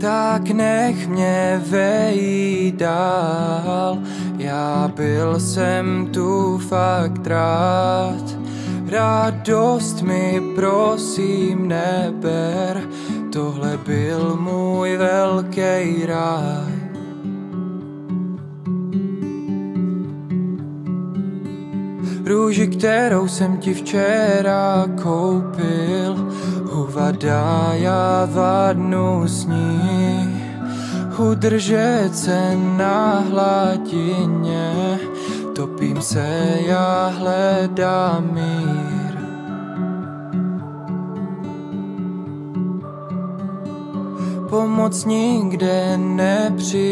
tak nech mě vejít dál. Já byl jsem tu fakt rád, radost mi prosím neber, tohle byl můj velký ráj. Růži, kterou jsem ti včera koupil, uvadá, já vadnu s ní. Udržet se na hladině, topím se, já hledám mír. Pomoc nikde nepřichází,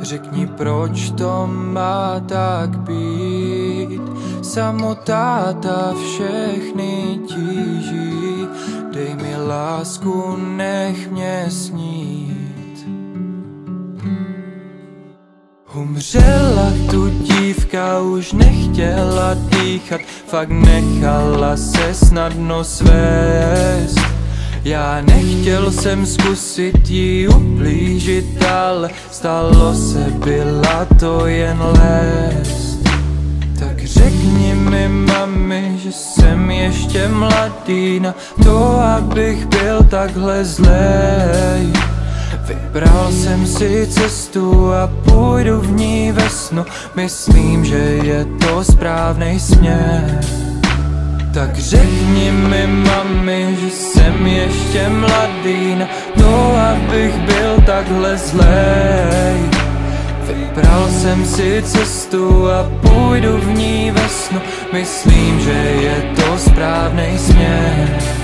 řekni proč to má tak být. Samotá ta všechny tíží, dej mi lásku, nech mě snít. Umřela tu dívka, už nechtěla dýchat, fakt nechala se snadno svést. Já nechtěl jsem zkusit jí ublížit, ale stalo se, byla to jen les. Tak řekni mi, mami, že jsem ještě mladý na to, abych byl takhle zlej. Vybral jsem si cestu a půjdu v ní ve snu, myslím, že je to správný směr. Tak řekni mi, mami, že jsem ještě mladý na to, abych byl takhle zlej. Vybral jsem si cestu a půjdu v ní ve snu, myslím, že je to správný směr.